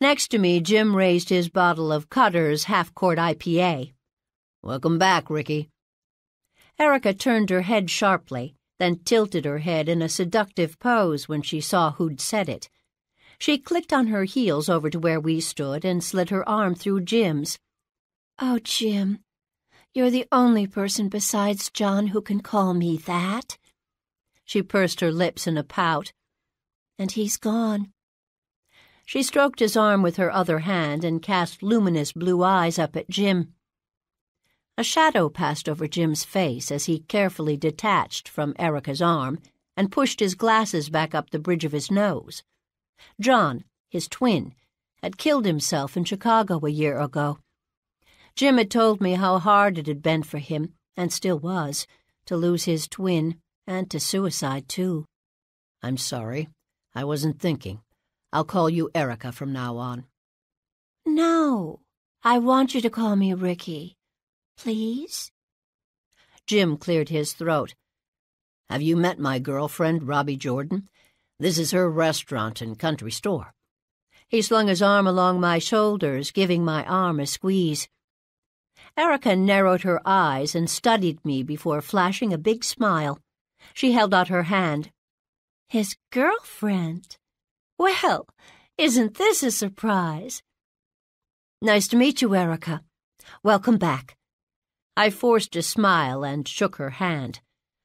Next to me, Jim raised his bottle of Cutter's half quart IPA. Welcome back, Ricky. Erica turned her head sharply, then tilted her head in a seductive pose when she saw who'd said it. She clicked on her heels over to where we stood and slid her arm through Jim's. Oh, Jim, you're the only person besides John who can call me that. She pursed her lips in a pout. And he's gone. She stroked his arm with her other hand and cast luminous blue eyes up at Jim. A shadow passed over Jim's face as he carefully detached from Erica's arm and pushed his glasses back up the bridge of his nose. John, his twin, had killed himself in Chicago a year ago. Jim had told me how hard it had been for him, and still was, to lose his twin and to suicide, too. I'm sorry. I wasn't thinking. I'll call you Erica from now on. No, I want you to call me Ricky. Please? Jim cleared his throat. Have you met my girlfriend, Robbie Jordan? This is her restaurant and country store. He slung his arm along my shoulders, giving my arm a squeeze. Erica narrowed her eyes and studied me before flashing a big smile. She held out her hand. His girlfriend? Well, isn't this a surprise? Nice to meet you, Erica. Welcome back. I forced a smile and shook her hand.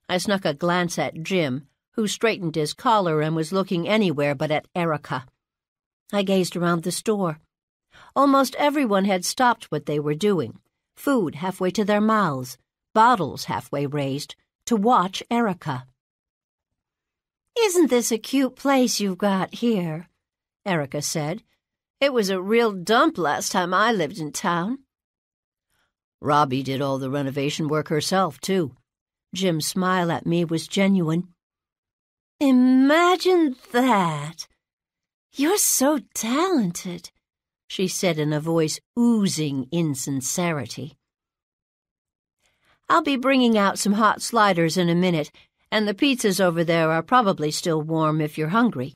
I snuck a glance at Jim, who straightened his collar and was looking anywhere but at Erica. I gazed around the store. Almost everyone had stopped what they were doing, food halfway to their mouths, bottles halfway raised, to watch Erica. Isn't this a cute place you've got here? Erica said. It was a real dump last time I lived in town. Robbie did all the renovation work herself, too. Jim's smile at me was genuine. Imagine that. You're so talented, she said in a voice oozing insincerity. I'll be bringing out some hot sliders in a minute, and the pizzas over there are probably still warm if you're hungry.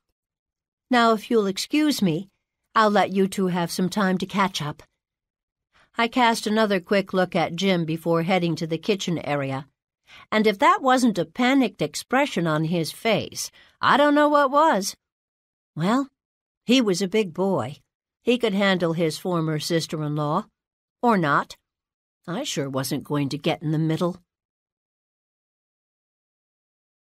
Now, if you'll excuse me, I'll let you two have some time to catch up. I cast another quick look at Jim before heading to the kitchen area. And if that wasn't a panicked expression on his face, I don't know what was. Well, he was a big boy. He could handle his former sister in law. Or not. I sure wasn't going to get in the middle.